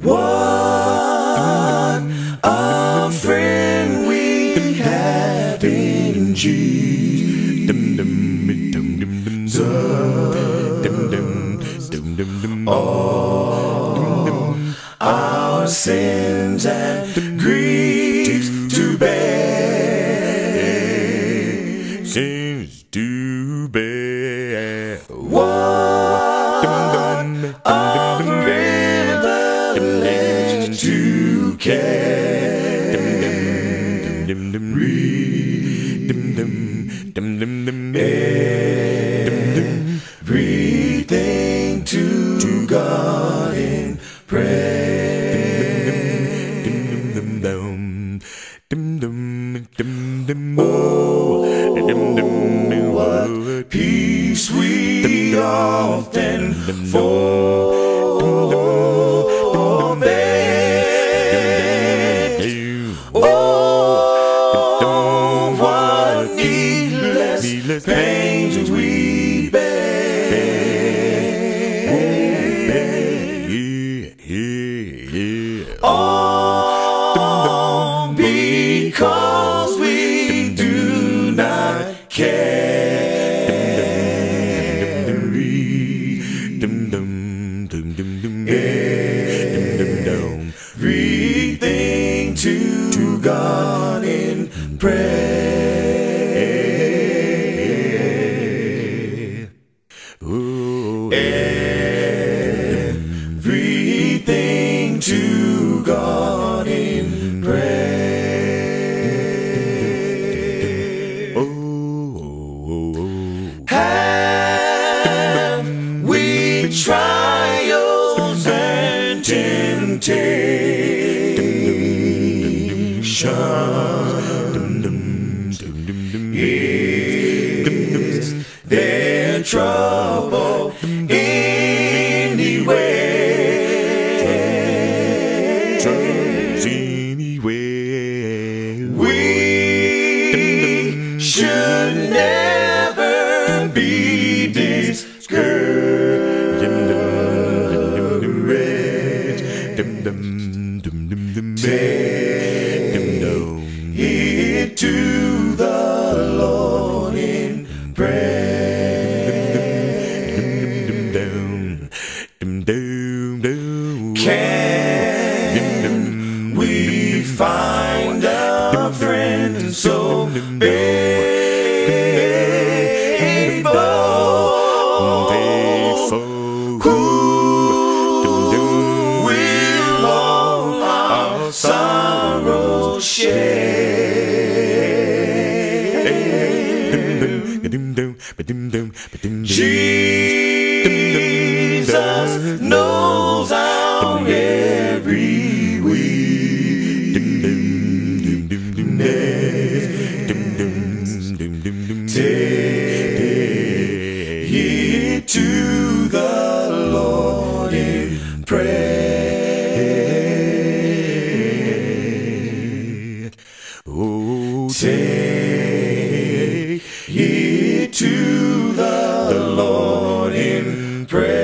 What a friend we have in Jesus. All our sins and griefs to bear. Sins to can read everything to God in prayer. Oh, what peace we often fall. Pains we All because we do not dum Everything to God Is there trouble anywhere? Find a friend so faithful? Who will all our sorrows share? Jesus. Oh, take ye to the Lord in prayer.